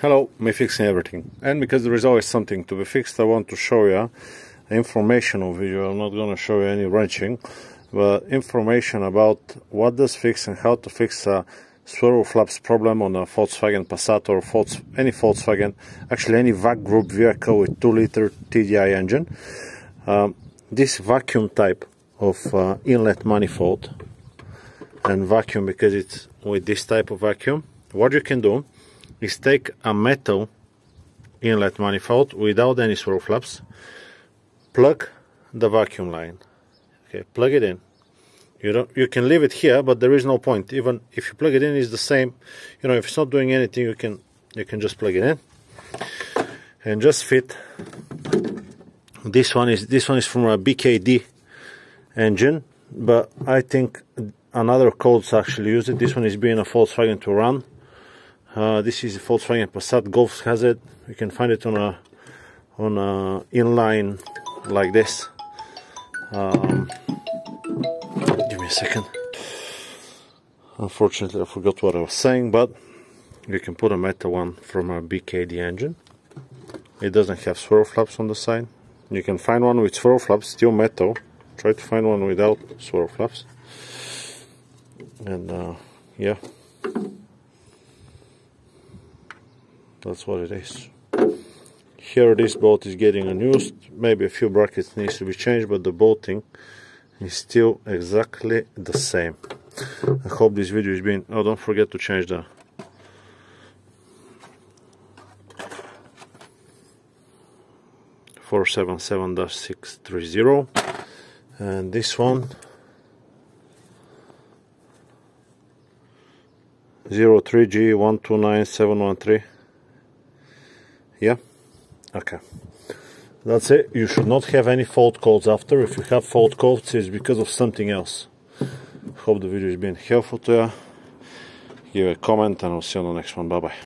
Hello, me fixing everything. And because there is always something to be fixed, I want to show you informational video. I'm not going to show you any wrenching, but information about what does fix and how to fix a swivel flaps problem on a Volkswagen Passat or Volks, any Volkswagen, actually any VAG group vehicle with 2 liter TDI engine. Um, this vacuum type of uh, inlet manifold and vacuum because it's with this type of vacuum, what you can do is take a metal inlet manifold without any swivel flaps, plug the vacuum line. Okay, plug it in. You don't you can leave it here, but there is no point. Even if you plug it in, it's the same. You know, if it's not doing anything, you can you can just plug it in and just fit. This one is this one is from a BKD engine, but I think another codes actually use it. This one is being a Volkswagen Touran uh, this is a Volkswagen Passat. Golf Hazard. You can find it on a on a inline like this. Um, give me a second. Unfortunately, I forgot what I was saying, but you can put a metal one from a BKD engine. It doesn't have swirl flaps on the side. You can find one with swirl flaps, still metal. Try to find one without swirl flaps. And uh, yeah. That's what it is. Here this bolt is getting unused. Maybe a few brackets needs to be changed but the bolting is still exactly the same. I hope this video is being oh don't forget to change the Four seven seven six three zero, and this one zero three G one two nine seven one three yeah? Okay. That's it. You should not have any fault codes after. If you have fault codes it's because of something else. Hope the video has been helpful to you. Give a comment and I'll see you on the next one. Bye bye